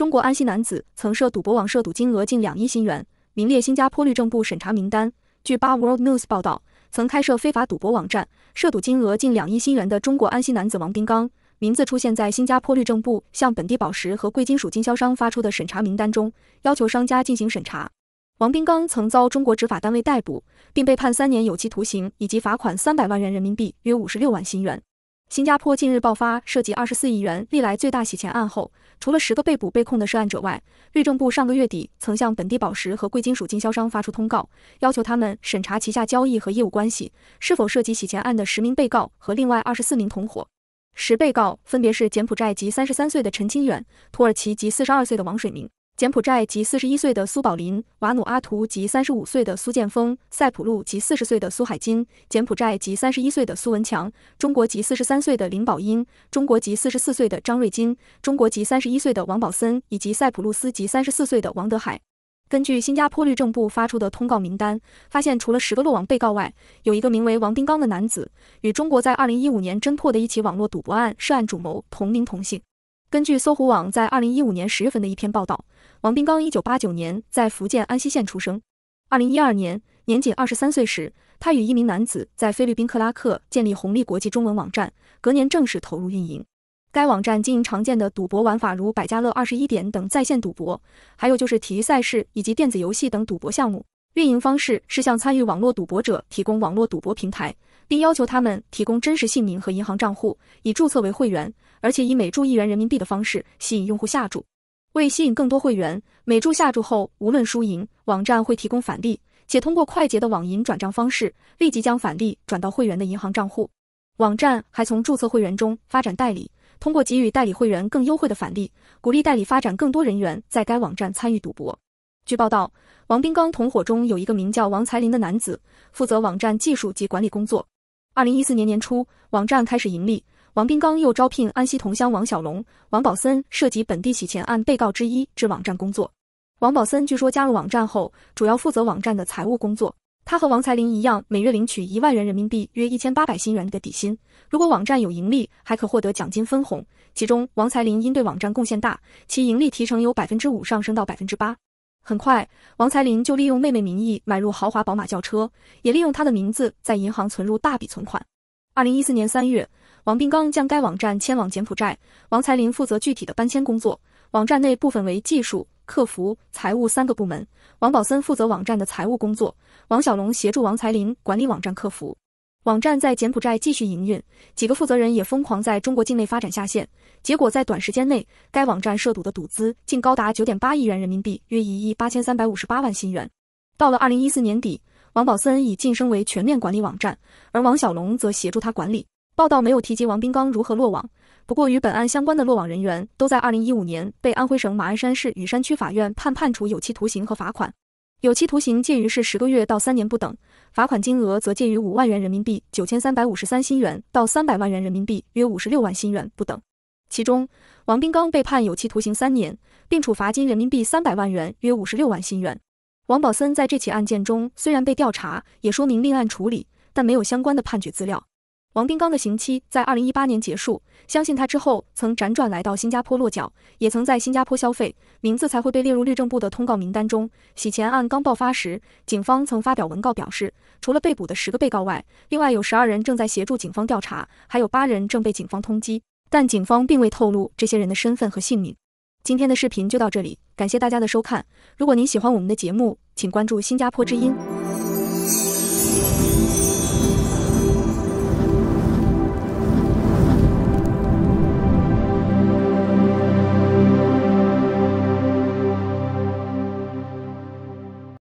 中国安溪男子曾涉赌博网涉赌金额近两亿新元，名列新加坡律政部审查名单。据八 World News 报道，曾开设非法赌博网站，涉赌金额近两亿新元的中国安溪男子王斌刚，名字出现在新加坡律政部向本地宝石和贵金属经销商发出的审查名单中，要求商家进行审查。王斌刚曾遭中国执法单位逮捕，并被判三年有期徒刑以及罚款三百万元人民币（约五十六万新元）。新加坡近日爆发涉及二十四亿元历来最大洗钱案后，除了十个被捕被控的涉案者外，律政部上个月底曾向本地宝石和贵金属经销商发出通告，要求他们审查旗下交易和业务关系是否涉及洗钱案的十名被告和另外二十四名同伙。十被告分别是柬埔寨籍三十三岁的陈清远、土耳其籍四十二岁的王水明。柬埔寨及四十一岁的苏宝林，瓦努阿图及三十五岁的苏建峰，塞浦路及四十岁的苏海金，柬埔寨及三十一岁的苏文强，中国籍四十三岁的林宝英，中国籍四十四岁的张瑞金，中国籍三十一岁的王宝森，以及塞浦路斯籍三十四岁的王德海。根据新加坡律政部发出的通告名单，发现除了十个落网被告外，有一个名为王丁刚的男子，与中国在二零一五年侦破的一起网络赌博案涉案主谋同名同姓。根据搜狐网在二零一五年十月份的一篇报道，王斌刚一九八九年在福建安溪县出生。二零一二年，年仅二十三岁时，他与一名男子在菲律宾克拉克建立红利国际中文网站，隔年正式投入运营。该网站经营常见的赌博玩法，如百家乐、二十一点等在线赌博，还有就是体育赛事以及电子游戏等赌博项目。运营方式是向参与网络赌博者提供网络赌博平台。并要求他们提供真实姓名和银行账户，以注册为会员，而且以每注一元人民币的方式吸引用户下注。为吸引更多会员，每注下注后无论输赢，网站会提供返利，且通过快捷的网银转账方式立即将返利转到会员的银行账户。网站还从注册会员中发展代理，通过给予代理会员更优惠的返利，鼓励代理发展更多人员在该网站参与赌博。据报道，王斌刚同伙中有一个名叫王才林的男子，负责网站技术及管理工作。二零一四年年初，网站开始盈利。王斌刚又招聘安溪同乡王小龙、王宝森涉及本地洗钱案被告之一至网站工作。王宝森据说加入网站后，主要负责网站的财务工作。他和王才林一样，每月领取一万元人民币（约一千八百新元）的底薪。如果网站有盈利，还可获得奖金分红。其中，王才林因对网站贡献大，其盈利提成由百分之五上升到百分之八。很快，王才林就利用妹妹名义买入豪华宝马轿车，也利用他的名字在银行存入大笔存款。二零一四年三月，王斌刚将该网站迁往柬埔寨，王才林负责具体的搬迁工作。网站内部分为技术、客服、财务三个部门，王宝森负责网站的财务工作，王小龙协助王才林管理网站客服。网站在柬埔寨继续营运，几个负责人也疯狂在中国境内发展下线。结果在短时间内，该网站涉赌的赌资竟高达九点八亿元人民币，约一亿八千三百五十八万新元。到了二零一四年底，王宝森已晋升为全面管理网站，而王小龙则协助他管理。报道没有提及王斌刚如何落网，不过与本案相关的落网人员都在二零一五年被安徽省马鞍山市雨山区法院判判处有期徒刑和罚款。有期徒刑介于是十个月到三年不等，罚款金额则介于五万元人民币（九千三百五十三新元）到三百万元人民币（约五十六万新元）不等。其中，王斌刚被判有期徒刑三年，并处罚金人民币三百万元（约五十六万新元）。王宝森在这起案件中虽然被调查，也说明另案处理，但没有相关的判决资料。王斌刚的刑期在二零一八年结束，相信他之后曾辗转来到新加坡落脚，也曾在新加坡消费，名字才会被列入律政部的通告名单中。洗钱案刚爆发时，警方曾发表文告表示，除了被捕的十个被告外，另外有十二人正在协助警方调查，还有八人正被警方通缉，但警方并未透露这些人的身份和姓名。今天的视频就到这里，感谢大家的收看。如果您喜欢我们的节目，请关注新加坡之音。